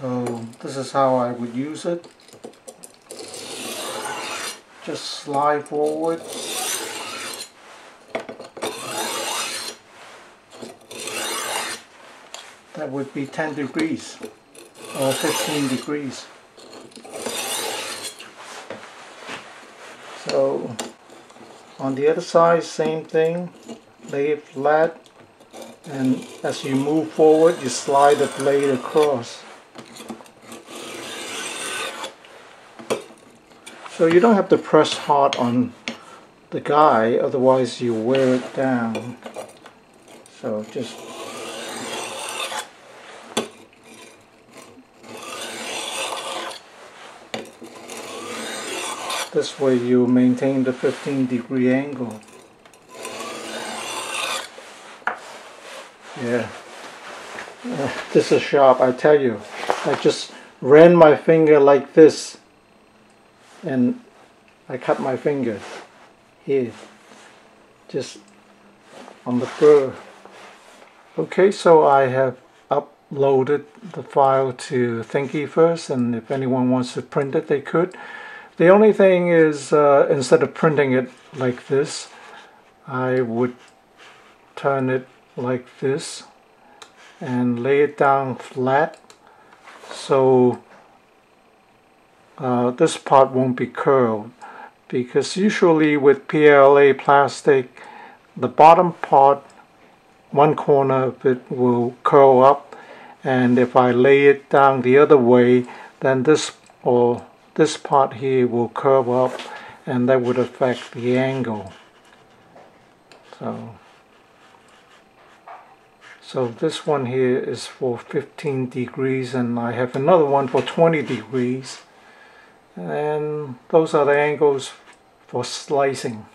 So this is how I would use it. Just slide forward. That would be 10 degrees or 15 degrees. So on the other side, same thing. Lay it flat and as you move forward, you slide the blade across. So you don't have to press hard on the guy, otherwise you wear it down. So just this way you maintain the 15 degree angle. Yeah. Uh, this is sharp, I tell you. I just ran my finger like this and I cut my finger here just on the burr okay so I have uploaded the file to Thingiverse and if anyone wants to print it they could. The only thing is uh, instead of printing it like this I would turn it like this and lay it down flat. So uh, this part won't be curled because usually with PLA plastic the bottom part one corner of it will curl up. And if I lay it down the other way then this or this part here will curve up and that would affect the angle. So so this one here is for 15 degrees and I have another one for 20 degrees and those are the angles for slicing.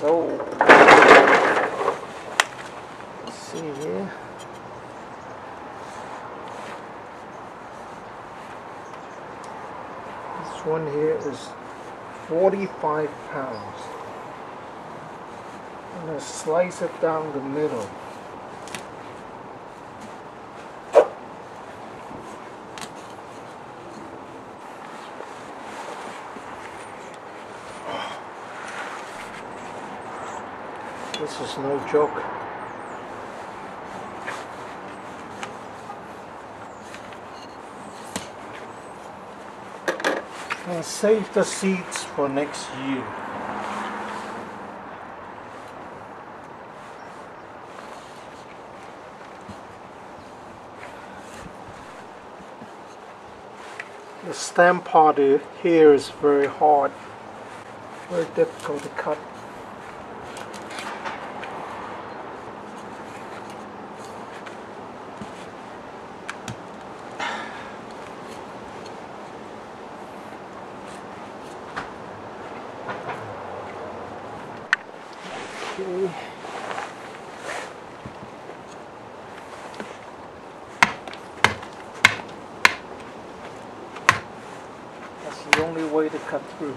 So, let's see here. This one here is 45 pounds. I'm going to slice it down the middle. This is no joke. And save the seeds for next year. The stem part here is very hard, very difficult to cut. Okay. That's the only way to cut through.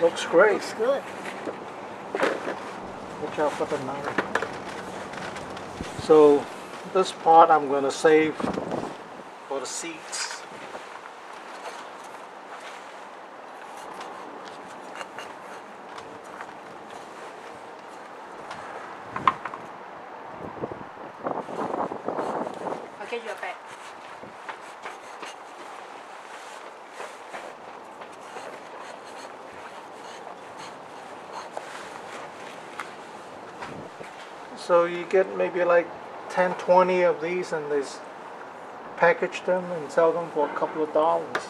Looks great. Looks good. Watch out for the knife. So this part I'm going to save for the seats. Get you a bag. So you get maybe like 10, 20 of these and they package them and sell them for a couple of dollars.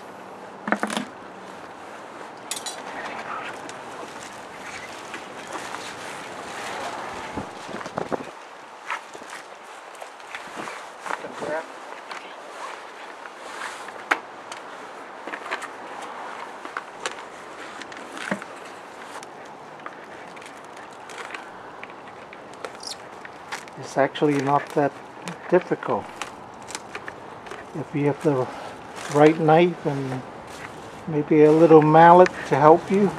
Yeah. It's actually not that difficult. If you have the right knife and maybe a little mallet to help you,